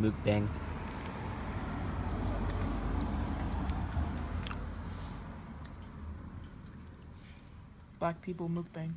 mukbang. Black people mukbang.